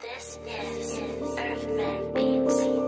This is Earthman Beats.